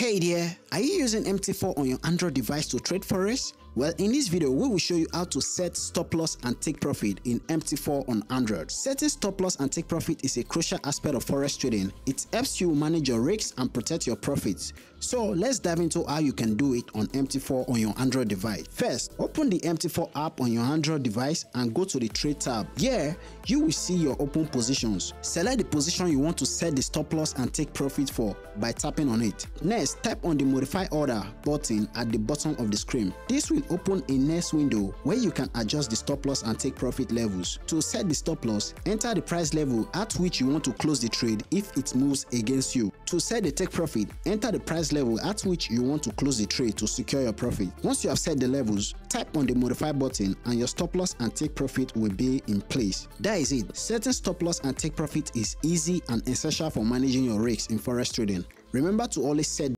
Hey there, are you using MT4 on your Android device to trade forex? Well, in this video, we will show you how to set stop loss and take profit in MT4 on Android. Setting stop loss and take profit is a crucial aspect of forex trading. It helps you manage your risks and protect your profits. So let's dive into how you can do it on MT4 on your Android device. First, open the MT4 app on your Android device and go to the trade tab. Here, you will see your open positions. Select the position you want to set the stop loss and take profit for by tapping on it. Next, tap on the modify order button at the bottom of the screen. This will open a next window where you can adjust the stop loss and take profit levels. To set the stop loss, enter the price level at which you want to close the trade if it moves against you. To set the take profit, enter the price level at which you want to close the trade to secure your profit. Once you have set the levels, tap on the modify button and your stop loss and take profit will be in place. That is it. Setting stop loss and take profit is easy and essential for managing your risks in forex trading. Remember to always set